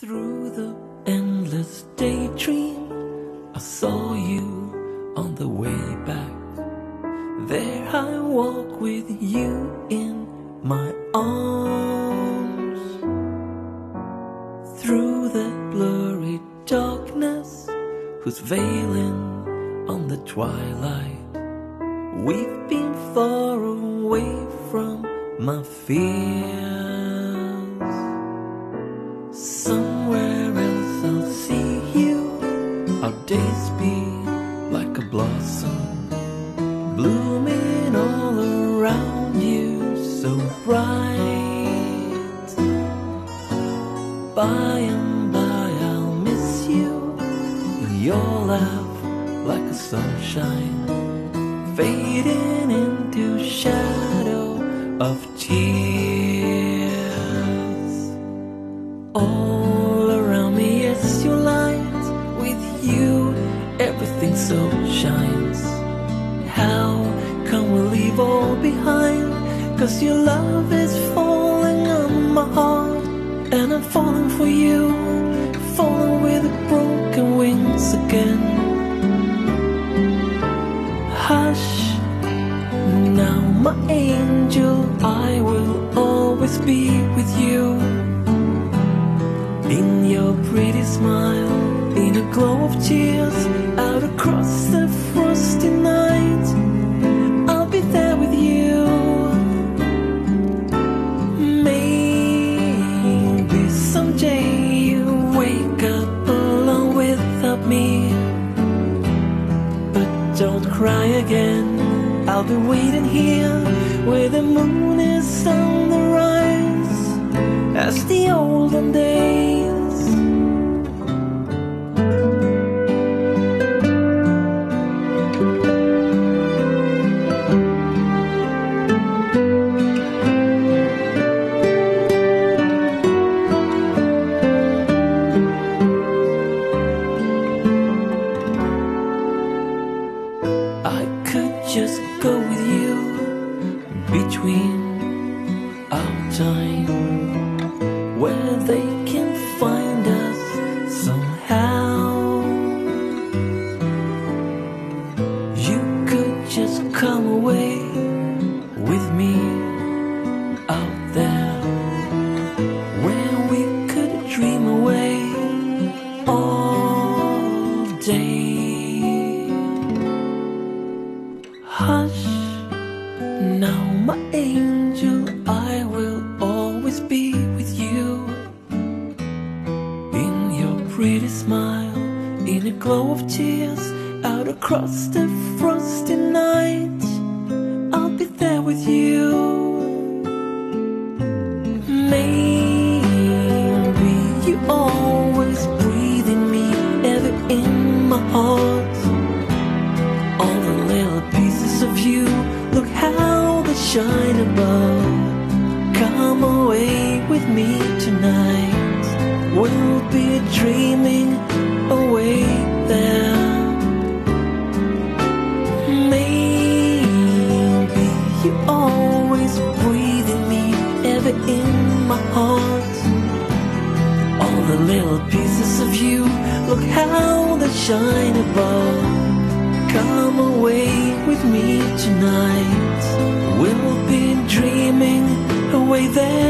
Through the endless daydream, I saw you on the way back. There I walk with you in my arms. Through the blurry darkness, who's veiling on the twilight. We've been far away from my fears. Our days be like a blossom, blooming all around you, so bright. By and by I'll miss you. in Your laugh like a sunshine, fading into shadow of tears. So shines. How can we leave all behind? Cause your love is falling on my heart. And I'm falling for you, falling with broken wings again. Hush, now my angel, I will always be with you. In your pretty smile, in a glow of tears, out don't cry again, I'll be waiting here where the moon is on the rise as the olden days. I could just go with you between our time where they can find us somehow. You could just come away now my angel, I will always be with you. In your pretty smile, in a glow of tears, out across the frosty night, I'll be there with you. Shine above. Come away with me tonight. We'll be dreaming away there. Maybe you always breathe in me, ever in my heart. All the little pieces of you, look how they shine above. Come away with me tonight. We'll be dreaming away there.